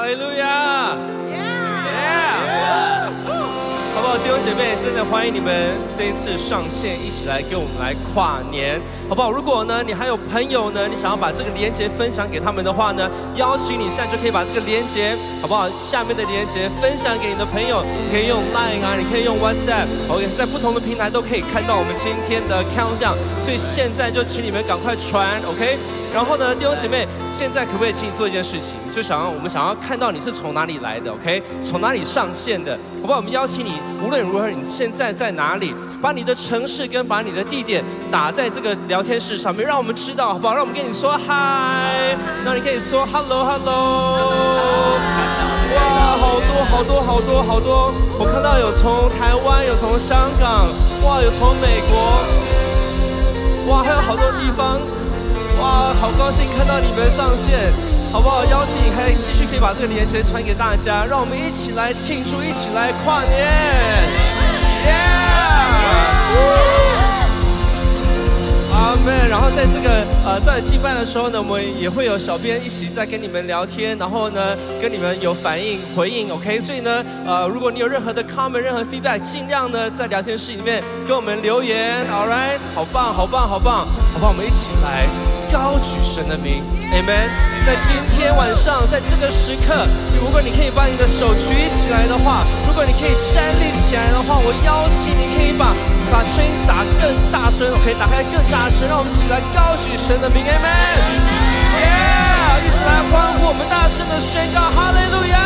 哈姐妹，真的欢迎你们这一次上线，一起来跟我们来跨年，好不好？如果呢，你还有朋友呢，你想要把这个连接分享给他们的话呢，邀请你现在就可以把这个连接，好不好？下面的连接分享给你的朋友，可以用 Line 啊，你可以用 WhatsApp，OK，在不同的平台都可以看到我们今天的 countdown，所以现在就请你们赶快传，OK。然后呢，弟兄姐妹，现在可不可以请你做一件事情？就想要我们想要看到你是从哪里来的，OK？从哪里上线的，好不好？我们邀请你，无论如何，你现在在哪里，把你的城市跟把你的地点打在这个聊天室上面，让我们知道，好不好？让我们跟你说嗨，那你可以说 hello hello。哇，好多好多好多好多！我看到有从台湾，有从香港，哇，有从美国，哇，还有好多地方。哇，好高兴看到你们上线，好不好？邀请你可以继续可以把这个链接传给大家，让我们一起来庆祝，一起来跨年，耶！阿门。然后在这个呃在祭拜的时候呢，我们也会有小编一起在跟你们聊天，然后呢跟你们有反应回应，OK？所以呢呃如果你有任何的 comment、任何 feedback，尽量呢在聊天室里面跟我们留言，All right？好棒，好棒，好棒，好棒？我们一起来。高举神的名，Amen。在今天晚上，在这个时刻，如果你可以把你的手举起来的话，如果你可以站立起来的话，我邀请你可以把把声音打更大声，可以打开更大声，让我们一起来高举神的名，Amen。Yeah，一起来欢呼，我们大声的宣告，哈利路亚，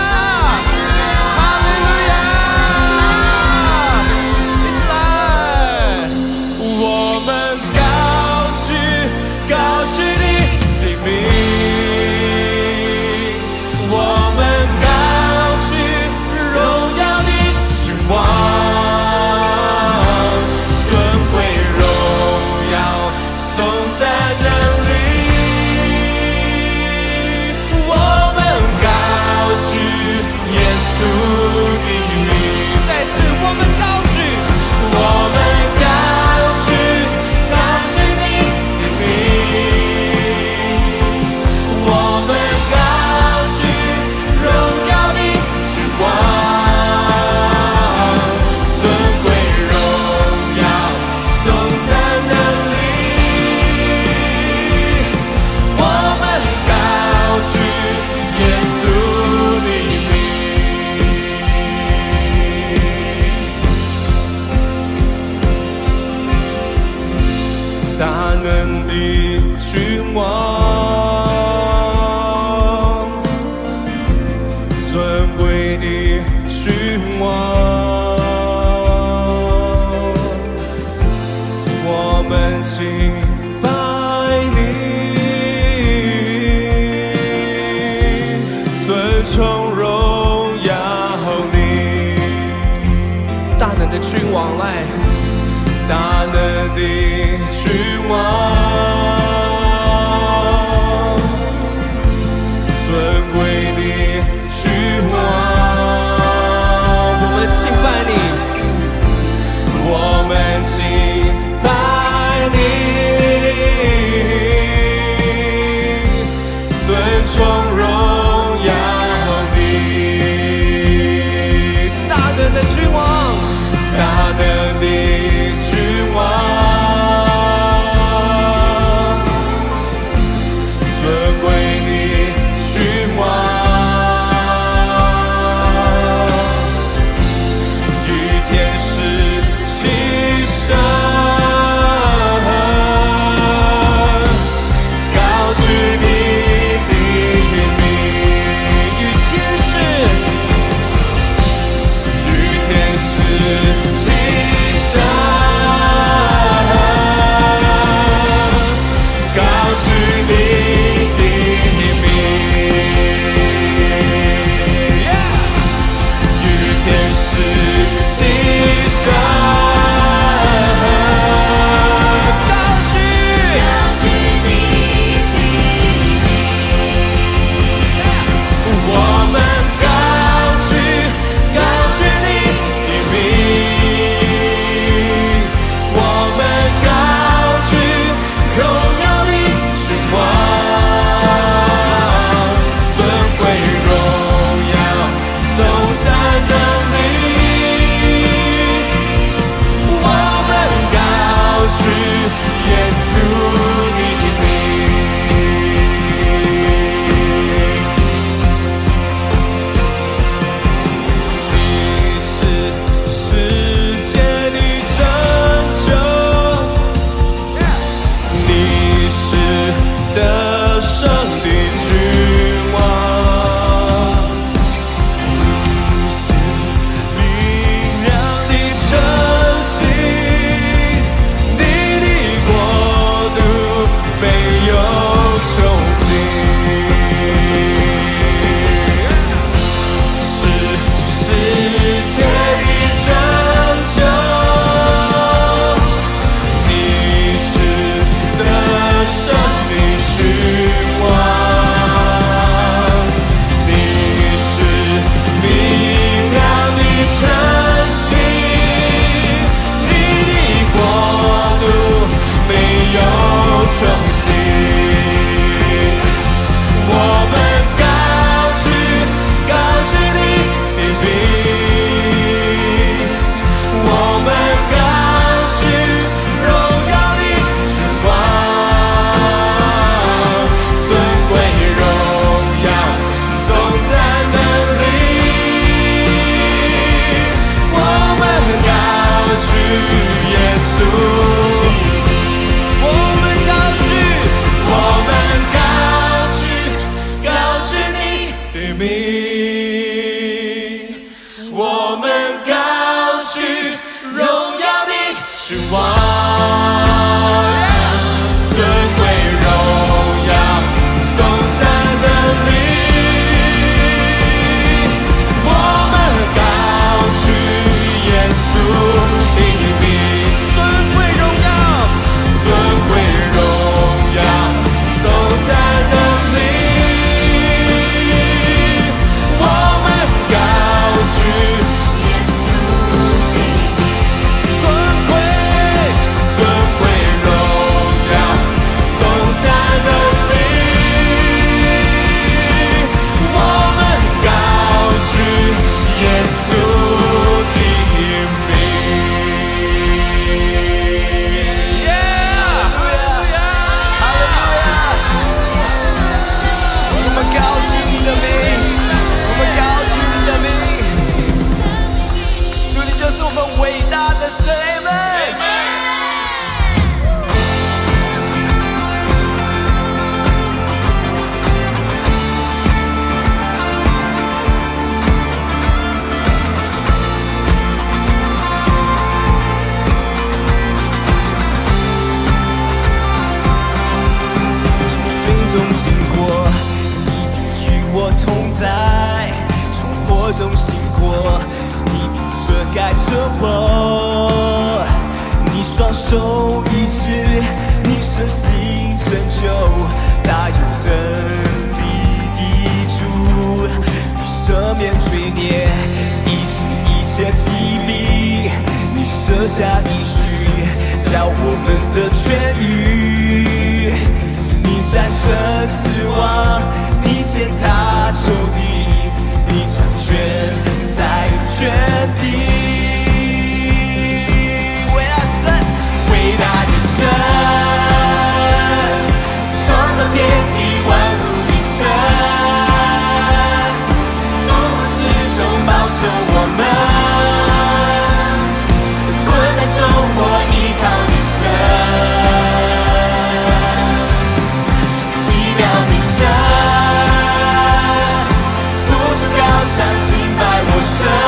想敬拜我神。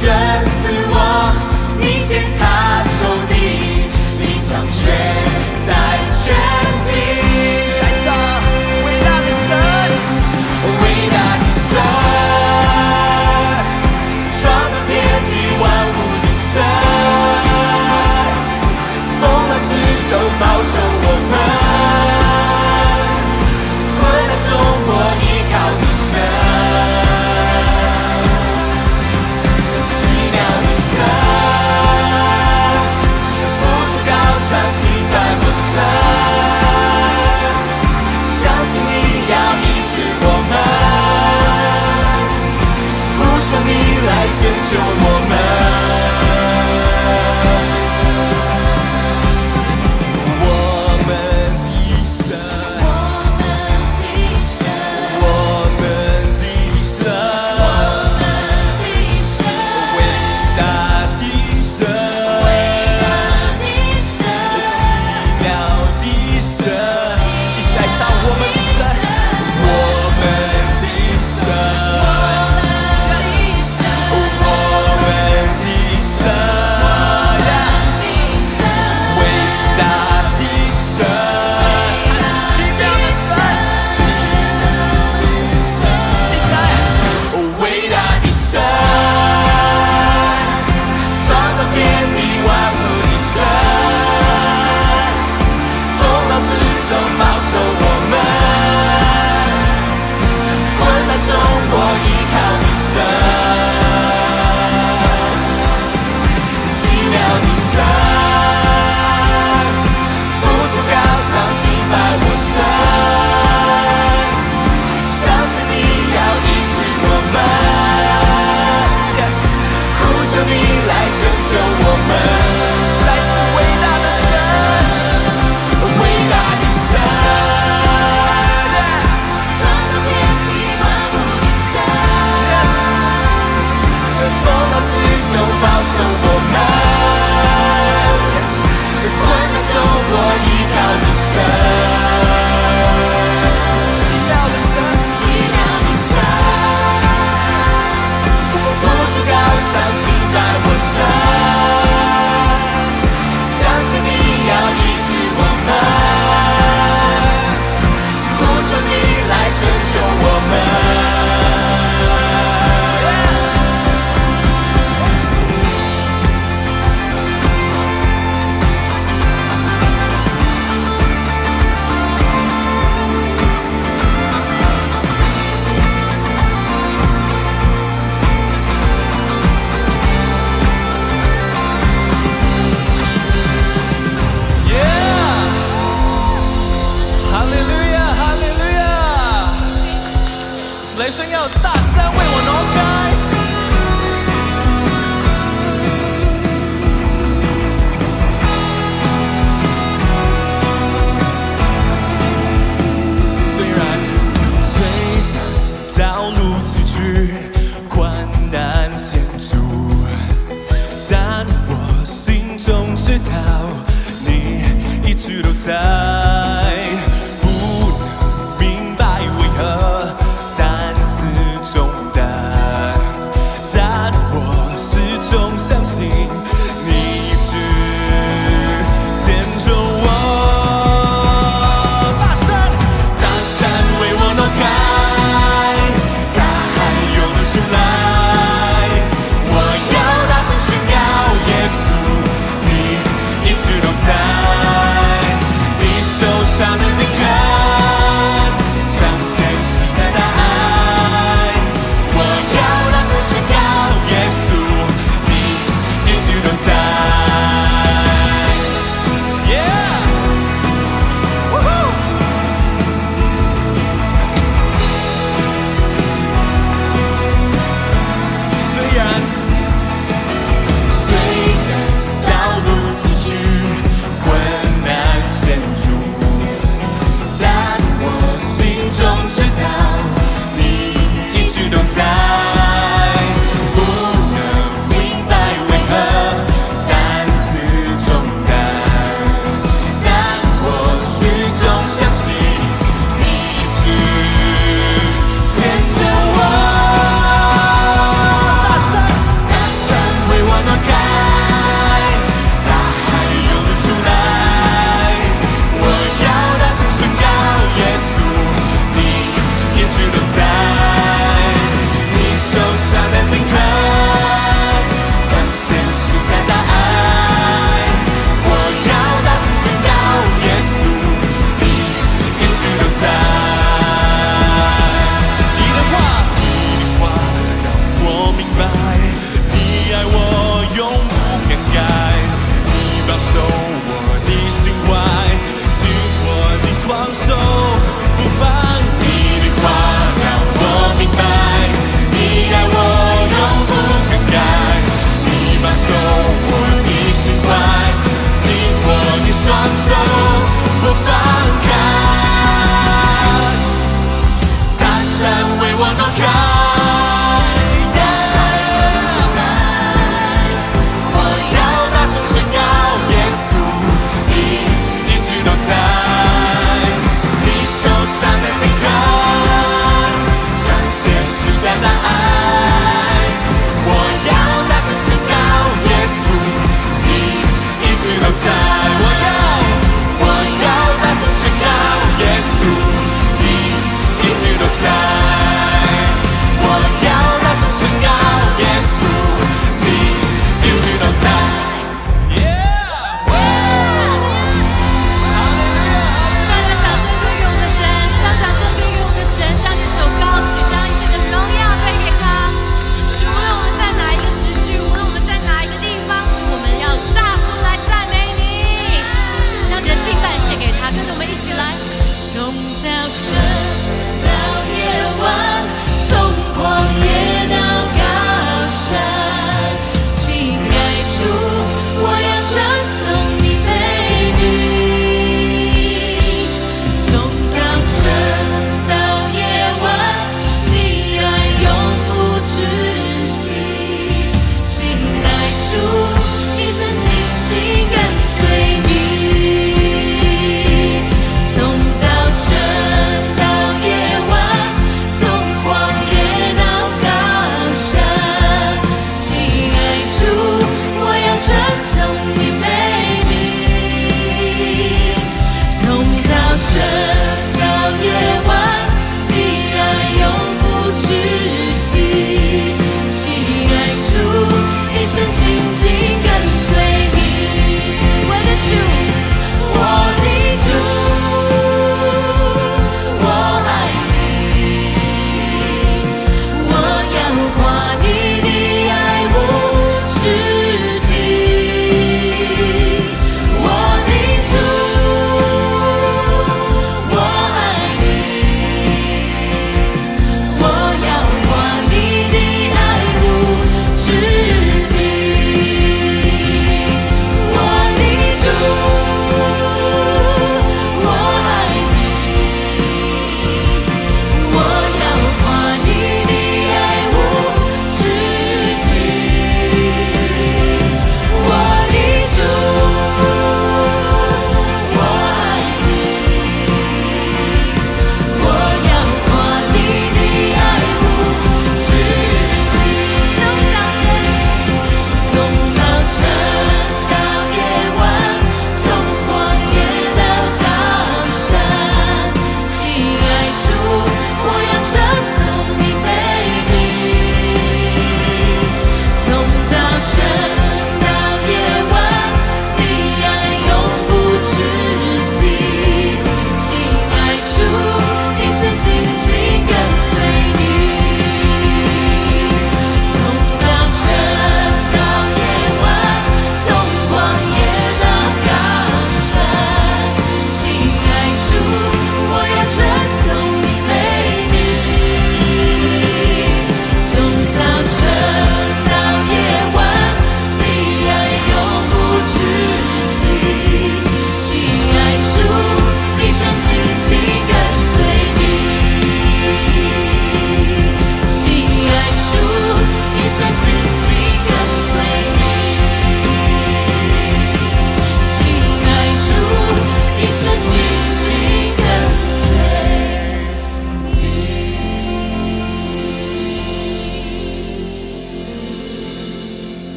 just 先求我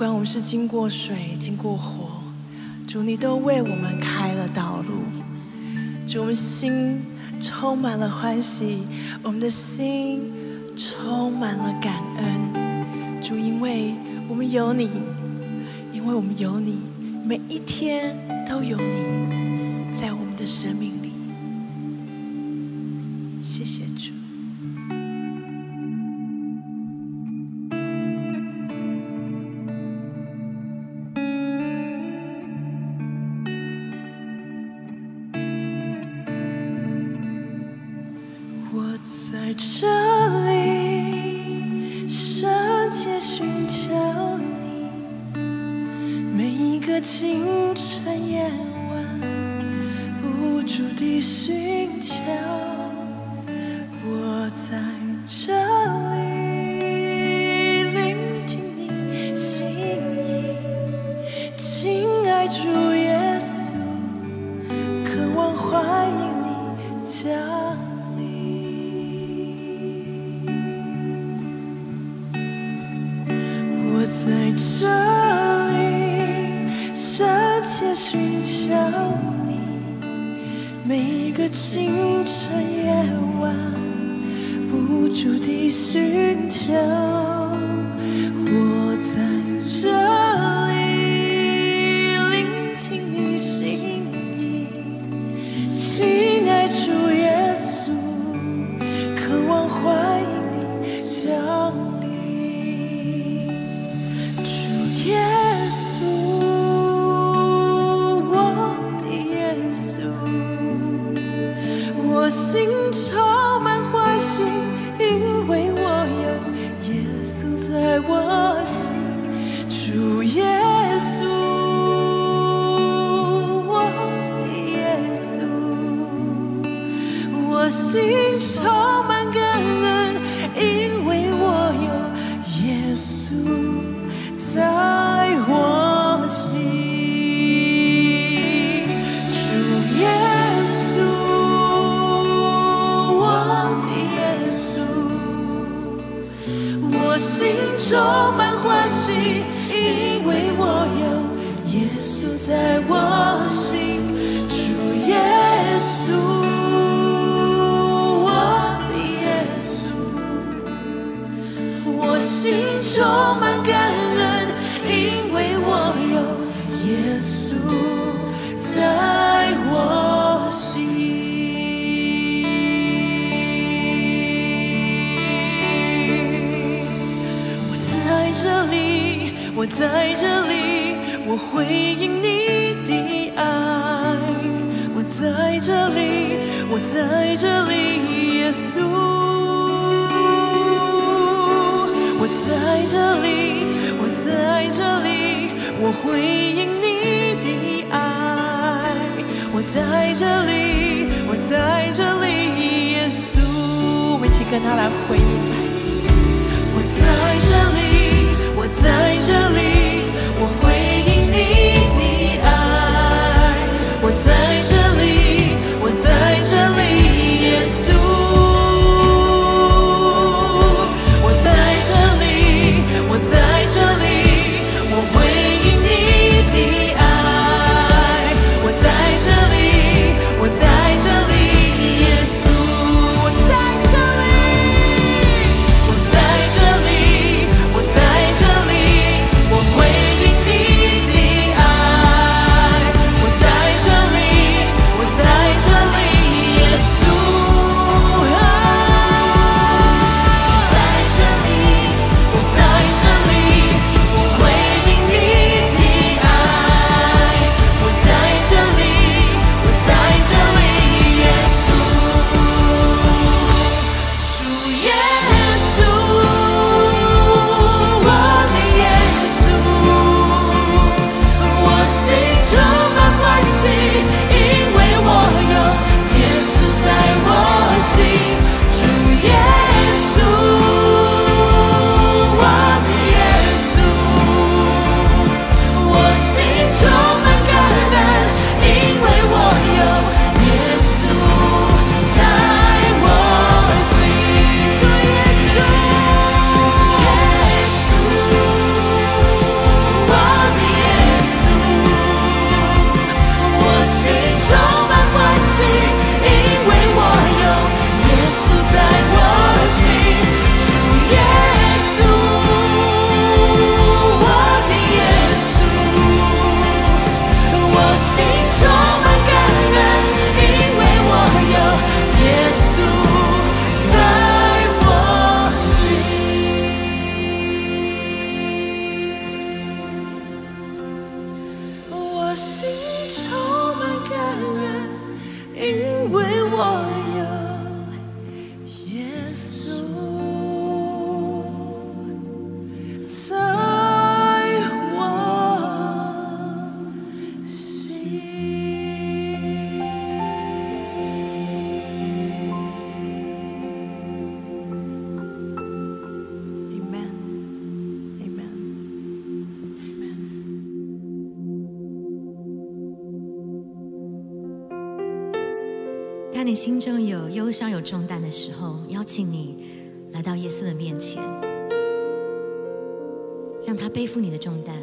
管我们是经过水，经过火，主，你都为我们开了道路。主，我们心充满了欢喜，我们的心充满了感恩。主，因为我们有你，因为我们有你，每一天都有你在我们的生命。心充满欢喜。因为我有耶稣在我心，主耶稣，我耶稣，我心在这里，我回应你的爱。我在这里，我在这里，耶稣。我在这里，我在这里，我回应你的爱。我在这里，我在这里，耶稣。我们一起跟他来回应。在这里，我会 heart. 你心中有忧伤、有重担的时候，邀请你来到耶稣的面前，让他背负你的重担，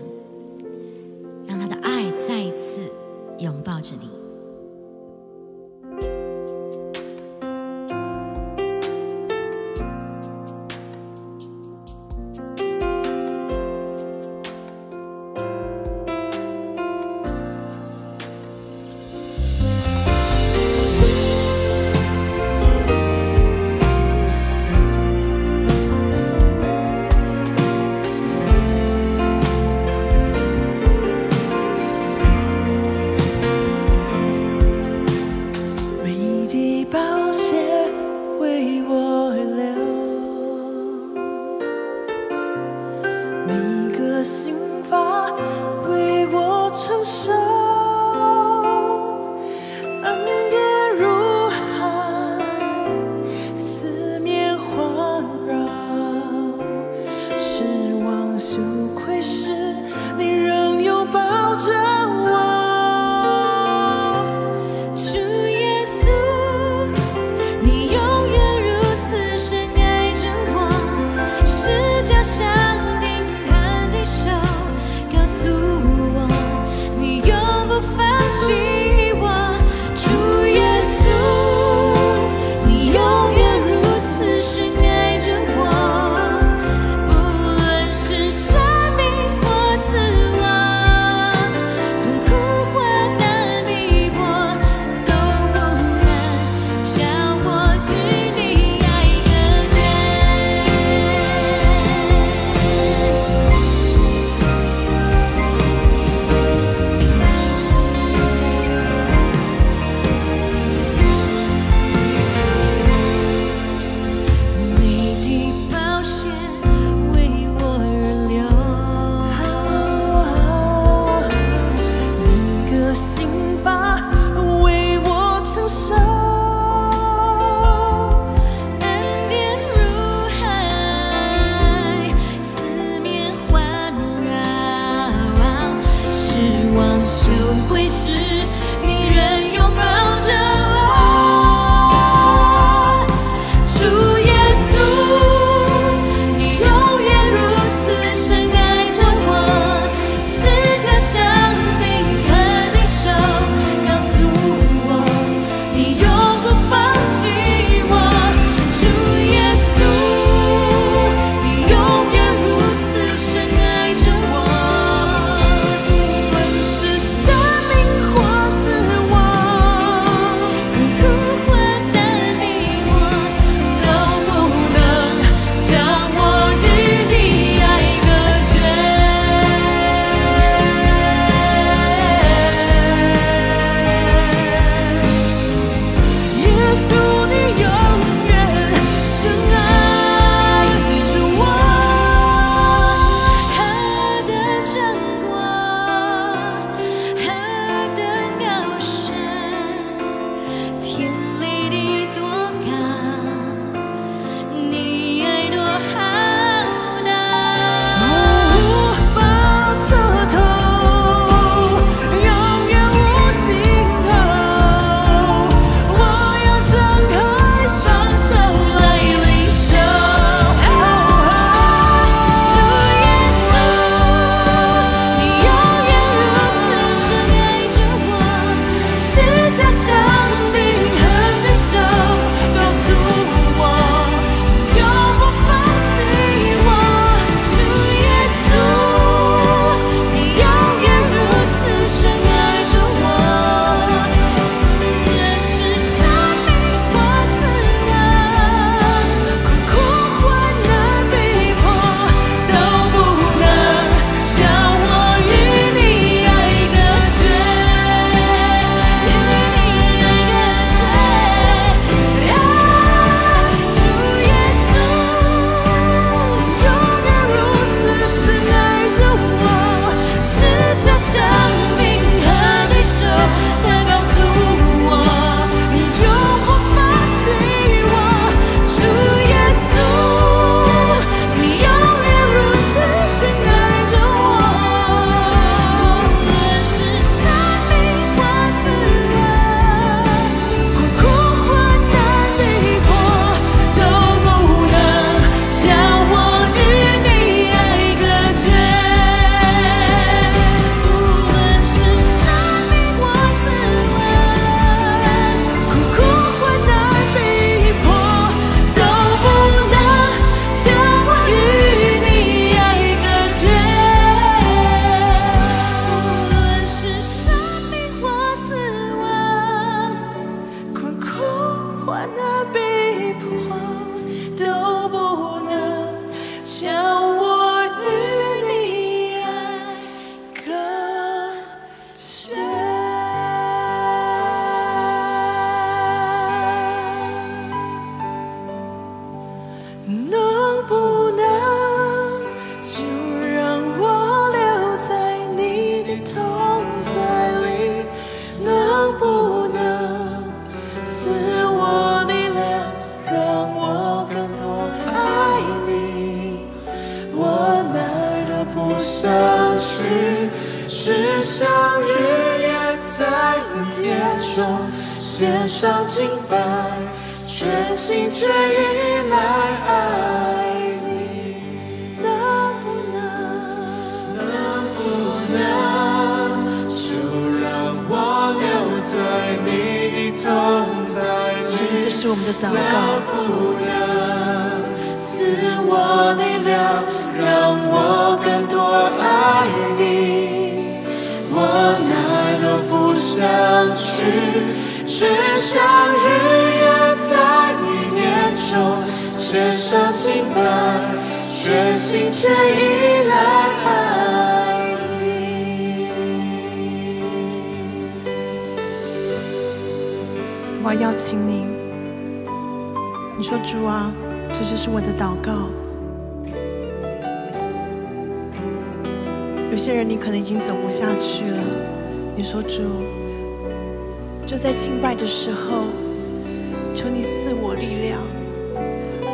我要邀请你，你说主啊，这就是我的祷告。有些人你可能已经走不下去了，你说主，就在敬拜的时候，求你赐我力量，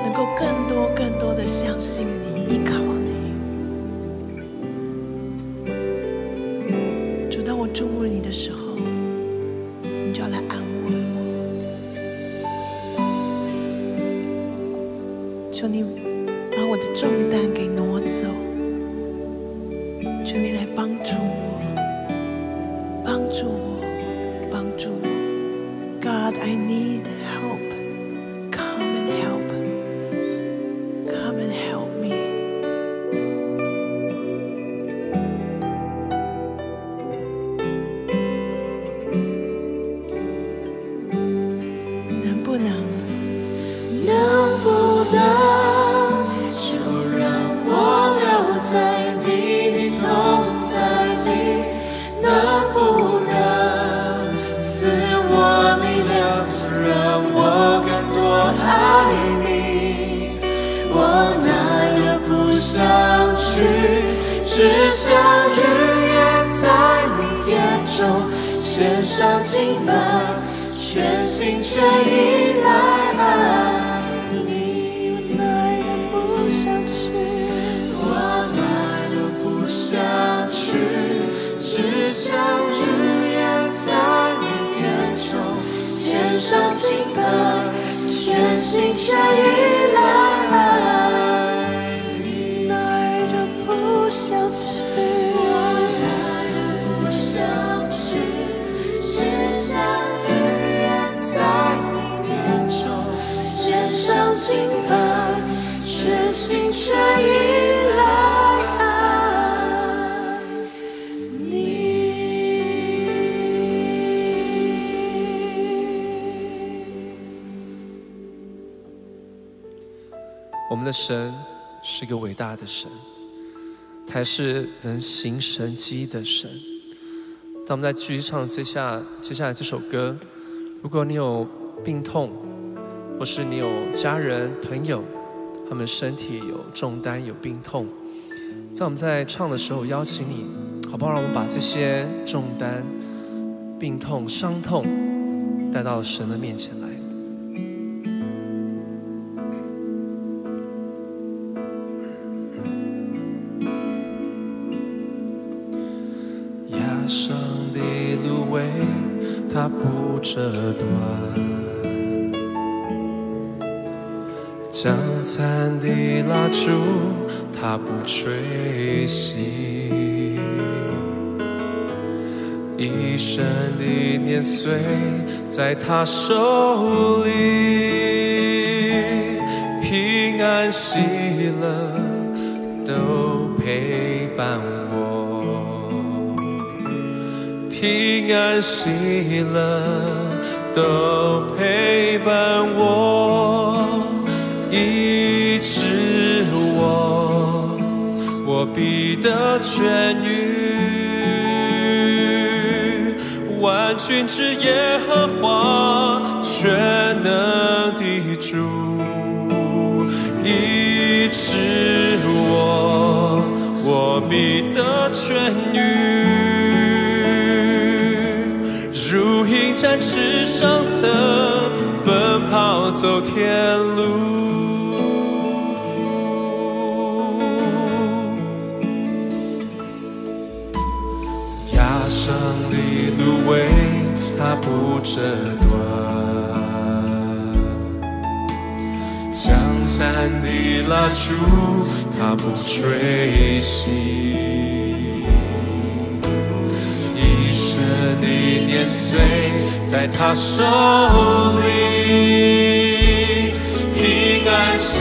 能够更多更多的相信你，依靠上敬拜，全心全意来爱你，哪儿都不想去，我哪儿都不想去，只想日夜在你殿中献上敬拜，全心全意神是个伟大的神，他也是能行神迹的神。当我们在继续唱接下接下来这首歌，如果你有病痛，或是你有家人朋友，他们身体有重担有病痛，在我们在唱的时候，邀请你，好不好？让我们把这些重担、病痛、伤痛带到神的面前来。折断；将残的蜡烛，它不吹熄。一生的年岁，在他手里，平安喜乐都陪伴我。平安喜乐都陪伴我，医治我，我必得痊愈。万军之耶和华，全能的主，医治我，我必得痊愈。枝上藤奔跑走天路，压上的芦苇它不折断，将残的蜡烛它不吹熄，一生的年岁。在他手里，平安喜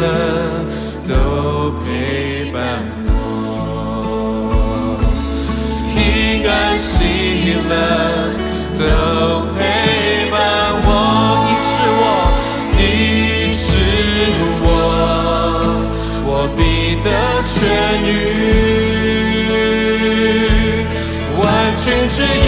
乐都陪伴我，平安喜乐都陪伴我，医治我，医治我，我必得痊愈。万军之耶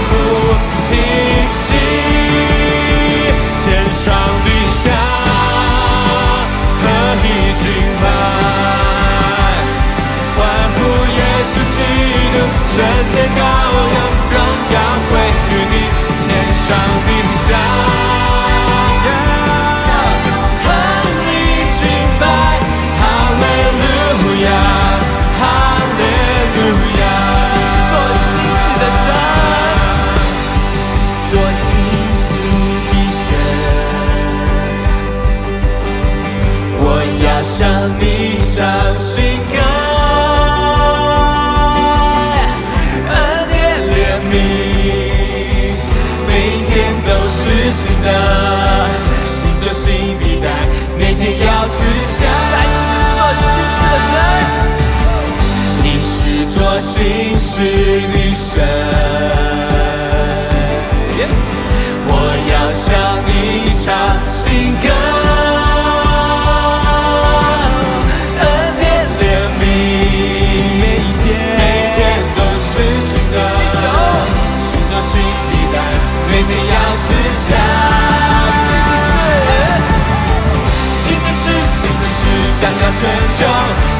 不停息，天上地下，何？欢呼耶稣基督，圣洁羔羊，荣耀归于你，天上。新的，新旧新必带，每天要思想。你是做新事的神，你是做新事的神。我要向你唱。将要成就，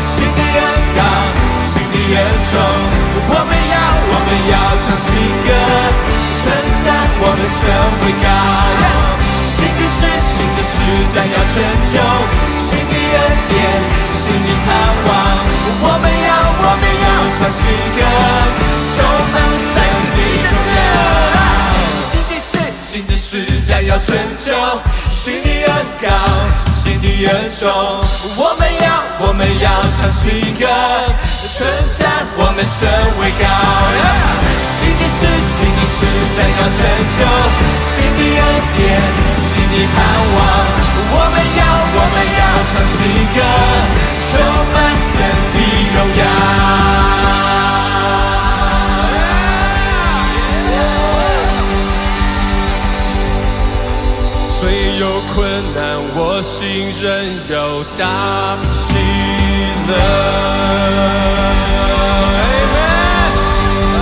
新的恩膏，新的恩宠，我们要，我们要唱新歌。称赞我们神为高，新的事，新的事将要成就，新的恩典，新的盼望，我们要，我们要唱新歌，充满神的荣耀。新的事，新的事将要成就，新的恩膏，新的恩宠，我们要，我们要唱新歌，称赞我们身为高。新的事，新的事将要成就，新的恩典，新的盼望。有大喜乐。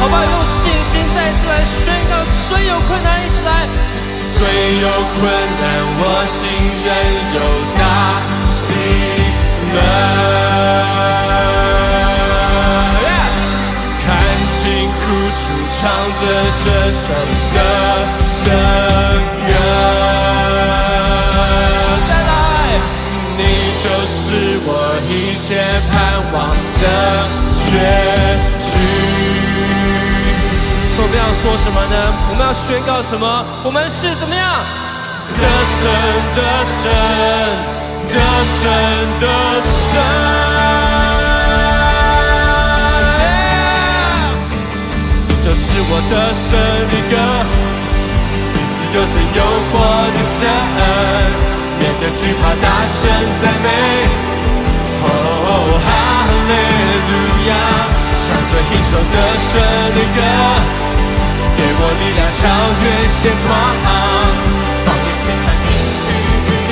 好吧，用信心再次来宣告，虽有困难，一起来。虽有困难，我心仍有大喜乐。看清苦楚，唱着这首歌声我们要说什么？呢？我们要宣告什么？我们是怎么？样？得胜的神，得胜的神。你就是我的神的歌，你是有真有活的神，面对惧怕大声赞美。哦，哈利路亚，唱着一首得胜的歌。给我力量超越险况，放眼前方应许之地，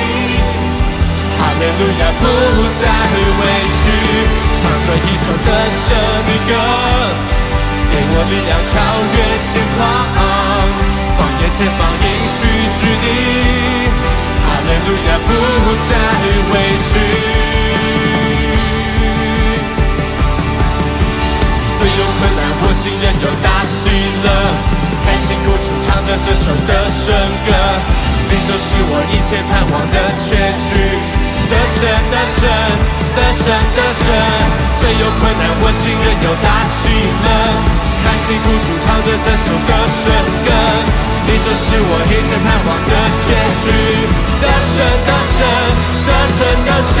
哈利路亚不再畏惧，唱着一首得胜的歌。给我力量超越险况，放眼前方应许之地，哈利路亚不再畏惧。困难，我心仍有大喜乐。开心苦楚，唱着这首的神歌，你就是我一切盼望的结局。得胜的神，得胜的神，虽有困难，我心仍有大喜乐。开心苦楚，唱着这首的神歌，你就是我一切盼望的结局。得胜的神，得胜的神，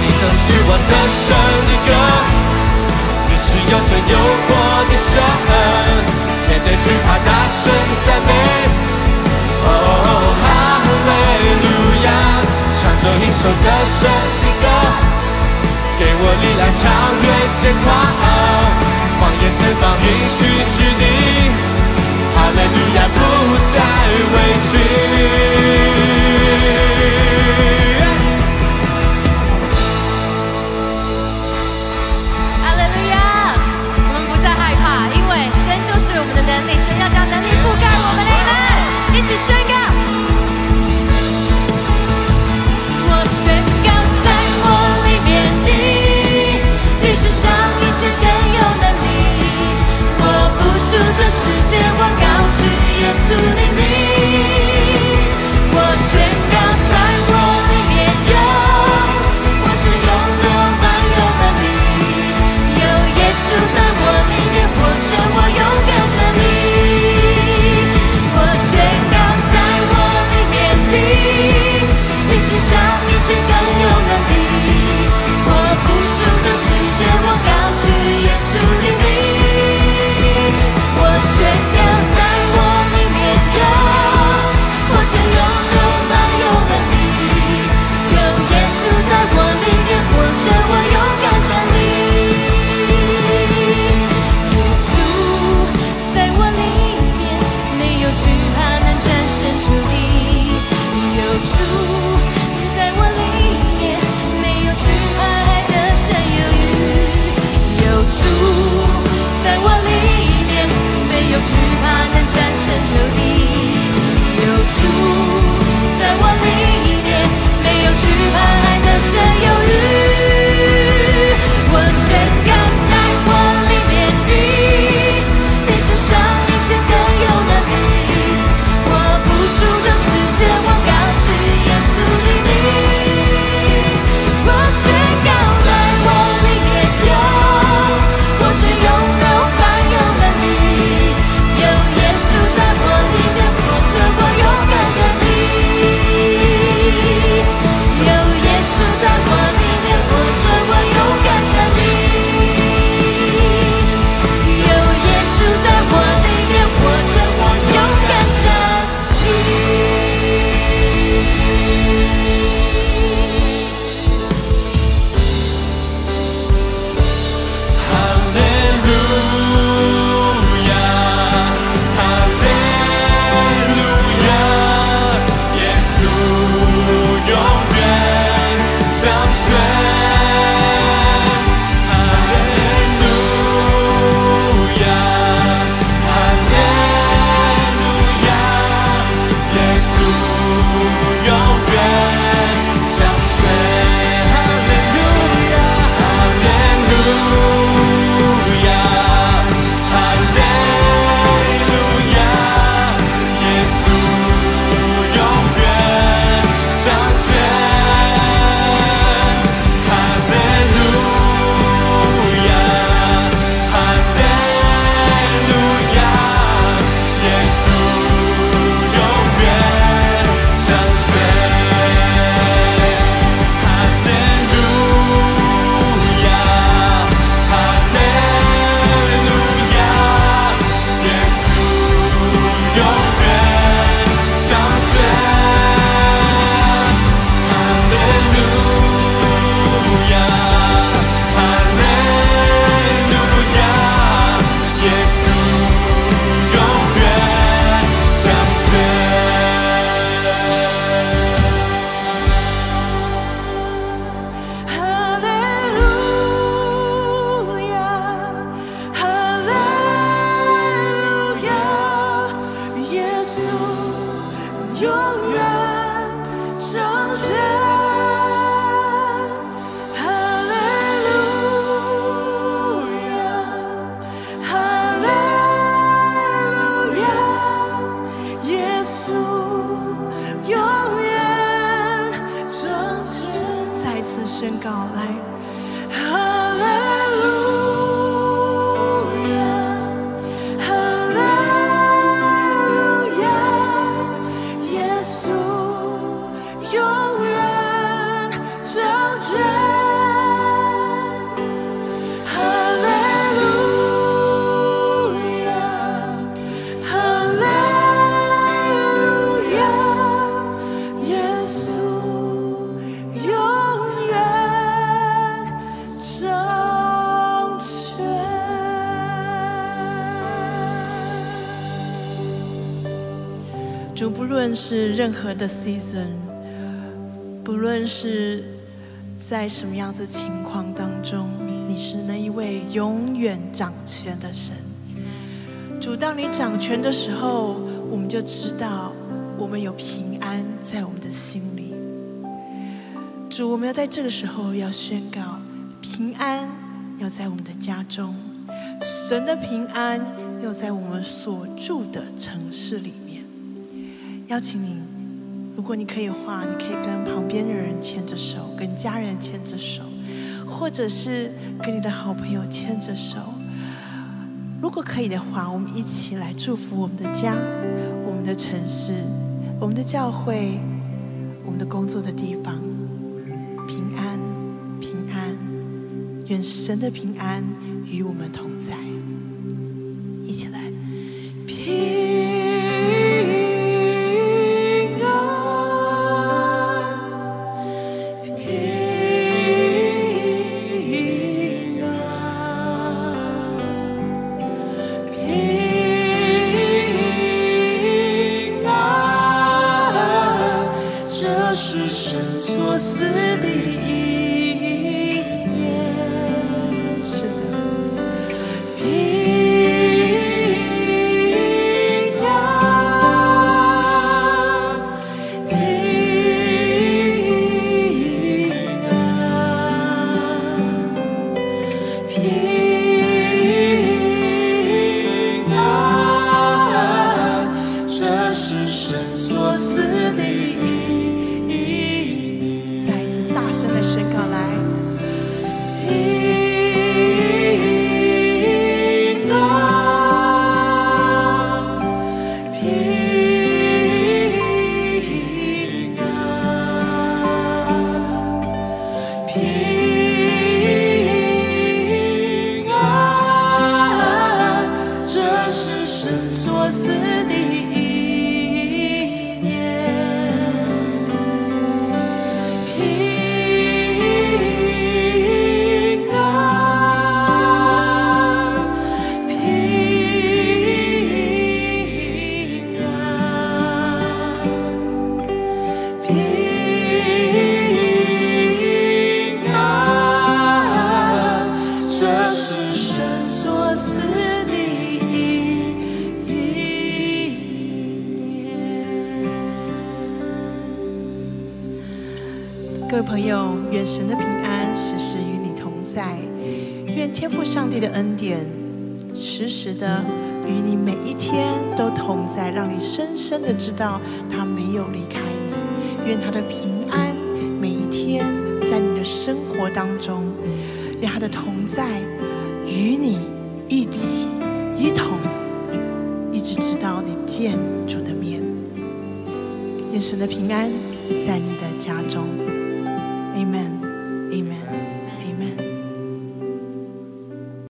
你就是我的胜利歌。有真有活的神，面对惧怕大声赞美。哦，哈利路亚，唱着一首得胜的歌，给我力量超越险况，放眼前方应许之地。哈利路亚，不再畏惧。世界我高举耶稣的名，我宣告在我里面有，我是拥有满有的你，有耶稣在我里面活着，我勇敢着你。我宣告在我里面的。没是任何的 season，不论是在什么样子情况当中，你是那一位永远掌权的神。主，当你掌权的时候，我们就知道我们有平安在我们的心里。主，我们要在这个时候要宣告平安要在我们的家中，神的平安要在我们所住的城市里。邀请你，如果你可以的话，你可以跟旁边的人牵着手，跟家人牵着手，或者是跟你的好朋友牵着手。如果可以的话，我们一起来祝福我们的家、我们的城市、我们的教会、我们的工作的地方，平安，平安，愿神的平安与我们同在。